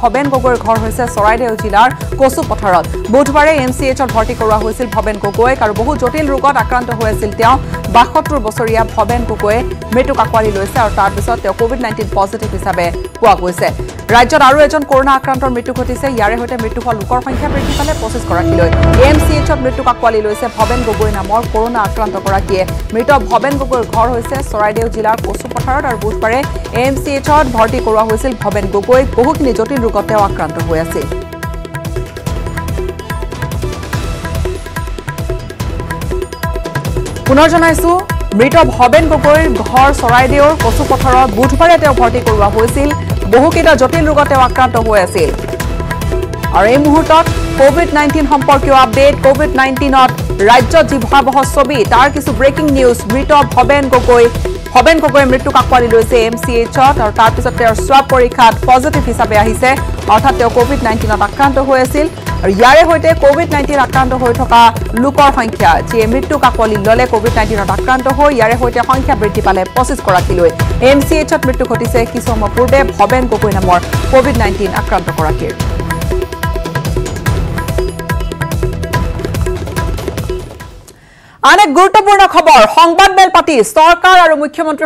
ভৱেন গগৈৰ ঘৰ হৈছে চৰাইদেউ জিলাৰ কচুপথাৰত বুধবাৰে এম চি এইচত ভৰ্তি কৰোৱা হৈছিল ভৱেন গগৈক আৰু বহু জটিল ৰোগত আক্ৰান্ত হৈ আছিল তেওঁ। বাসত্তৰ বছৰীয়া ভৱেন গগৈয়ে মৃত্যুক আঁকোৱালি লৈছে আৰু তাৰ পিছত তেওঁ কভিড নাইণ্টিন পজিটিভ হিচাপে পোৱা গৈছে। ৰাজ্যত আৰু এজন কৰোণা আক্ৰান্তৰ মৃত্যু ঘটিছে। ইয়াৰে সৈতে মৃত্যু হোৱা লোকৰ সংখ্যা বৃদ্ধি পালে পঁচিছগৰাকীলৈ এম চি এইচত মৃত্যুক আঁকোৱালি লৈছে ভৱেন গগৈ নামৰ কৰোণা আক্ৰান্তগৰাকীয়ে। মৃত ভৱেন গগৈৰ ঘৰ হৈছে চৰাইদেউ জিলাৰ কচুপথাৰত আৰু বুধবাৰে এম চি এইচত ভৰ্তি কৰোৱা হৈছিল ভৱেন গগৈক বহুখিনি জটিল ৰোগত তেওঁ আক্ৰান্ত হৈ আছিল। পুনৰ জনাইছো মৃত ভৱেন গগৈৰ ঘৰ চৰাইদেউৰ কচুপথাৰত বুধবাৰে তেওঁ ভৰ্তি কৰোৱা হৈছিল। বহুকেইটা জটিল ৰোগত তেওঁ আক্ৰান্ত হৈ আছিল। আৰু এই মুহূৰ্তত কভিড নাইণ্টিন সম্পৰ্কীয় আপডেট কভিড নাইণ্টিনত ৰাজ্যত যি ভয়াৱহ ছবি তাৰ কিছু ব্ৰেকিং নিউজ মৃত ভৱেন গগৈ ভৱেন গগৈয়ে মৃত্যুক আঁকোৱালি লৈছে এম চি এইচত আৰু তাৰপিছত তেওঁৰ স্বাব পৰীক্ষাত পজিটিভ হিচাপে আহিছে। অৰ্থাৎ তেওঁ কভিড নাইণ্টিনত আক্ৰান্ত হৈ আছিল। আৰু ইয়াৰে সৈতে কভিড নাইণ্টিন আক্ৰান্ত হৈ থকা লোকৰ সংখ্যা যিয়ে মৃত্যুক আঁকোৱালি ল'লে কভিড নাইণ্টিনত আক্ৰান্ত হৈ ইয়াৰে সৈতে সংখ্যা বৃদ্ধি পালে পঁচিছগৰাকীলৈ। এম চি এইচত মৃত্যু ঘটিছে কিছু সময় পূৰ্বে ভৱেন গগৈ নামৰ কভিড নাইণ্টিন আক্ৰান্তগৰাকীৰ। আন এক গুৰুত্বপূৰ্ণ খবৰ সংবাদ মেল পাতি চৰকাৰ আৰু মুখ্যমন্ত্ৰী